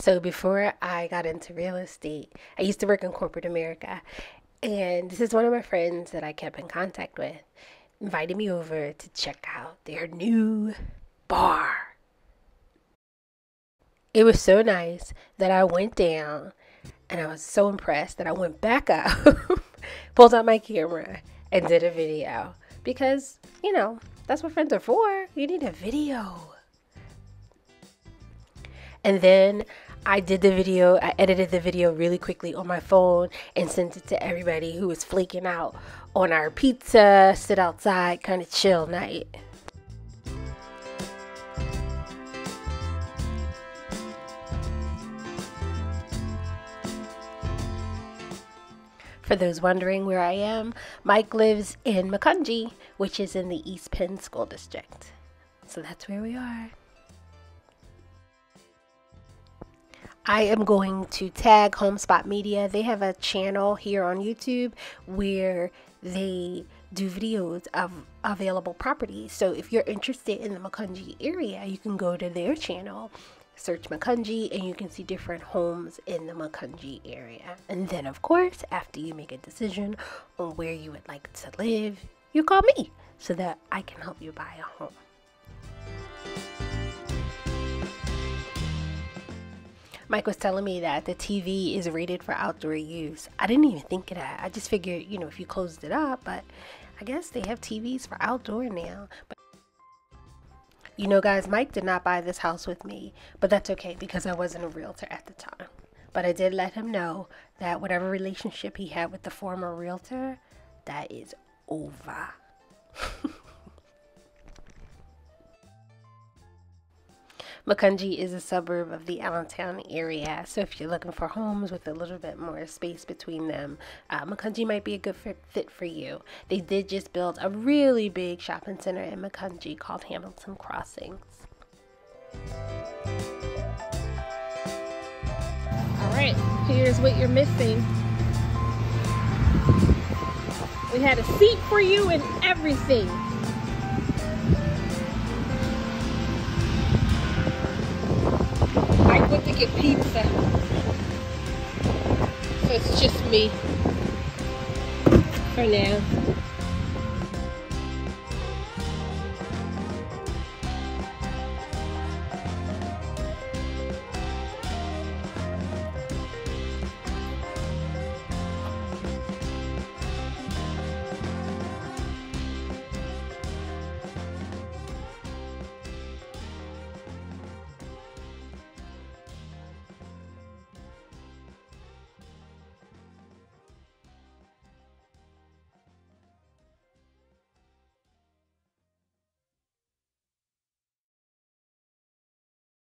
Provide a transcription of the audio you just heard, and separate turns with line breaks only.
So before I got into real estate, I used to work in corporate America. And this is one of my friends that I kept in contact with, invited me over to check out their new bar. It was so nice that I went down and I was so impressed that I went back up, pulled out my camera, and did a video. Because, you know, that's what friends are for. You need a video. And then I did the video, I edited the video really quickly on my phone and sent it to everybody who was flaking out on our pizza, sit outside, kind of chill night. For those wondering where I am, Mike lives in Macungie, which is in the East Penn School District. So that's where we are. I am going to tag HomeSpot Media. They have a channel here on YouTube where they do videos of available properties. So if you're interested in the Macungie area, you can go to their channel, search Macungie, and you can see different homes in the Macungie area. And then, of course, after you make a decision on where you would like to live, you call me so that I can help you buy a home. Mike was telling me that the TV is rated for outdoor use. I didn't even think of that. I just figured, you know, if you closed it up, but I guess they have TVs for outdoor now. But you know, guys, Mike did not buy this house with me, but that's okay because I wasn't a realtor at the time. But I did let him know that whatever relationship he had with the former realtor, that is over. Macungie is a suburb of the Allentown area, so if you're looking for homes with a little bit more space between them, uh, might be a good fit for you. They did just build a really big shopping center in Macungie called Hamilton Crossings.
All right, here's what you're missing. We had a seat for you and everything. Get pizza. So it's just me for now.